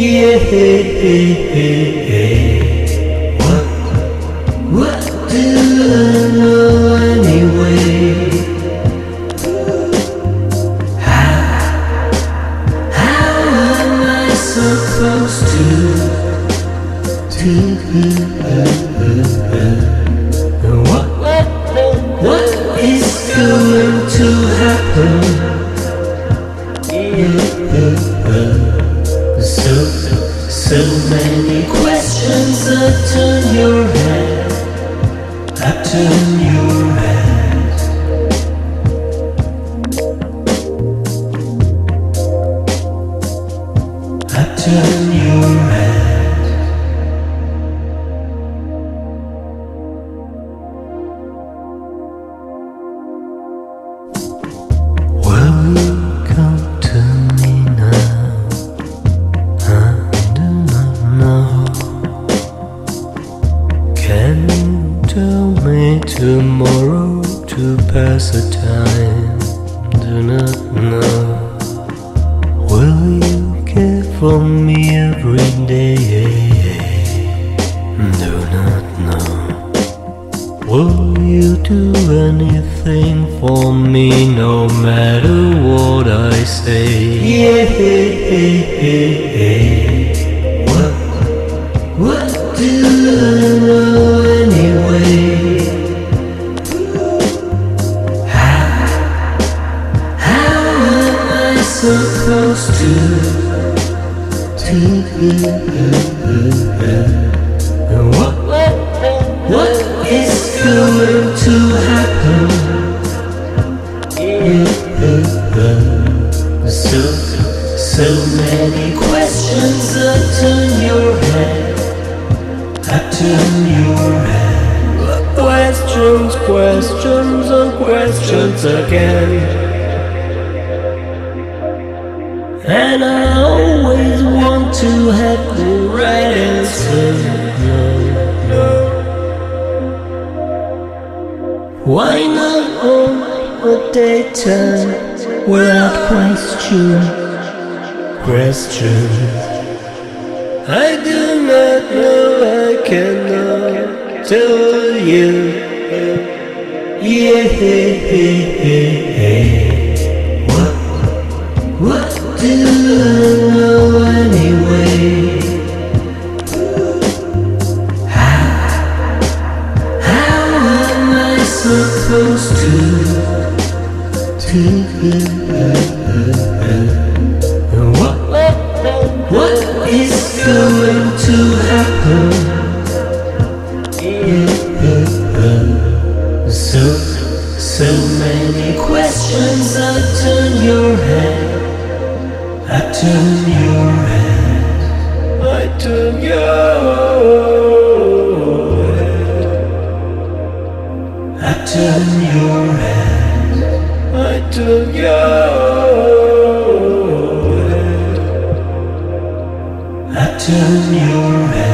Yeah. hey, hey, hey, What? What do I know anyway? How? How am I supposed to? To what, what? What is going to happen? Tell me tomorrow to pass the time? Do not know. Will you care for me every day? Do not know. Will you do anything for me no matter what I say? Yeah. Questions and questions again. And I always want to have the right answer. No, no. Why not on a daytime without question? Question. I do not know, I cannot tell you. Yeah. Supposed to? To what? What is going to happen? So, so many questions I turn your head. I turn your head. I turn your head. Turn your head.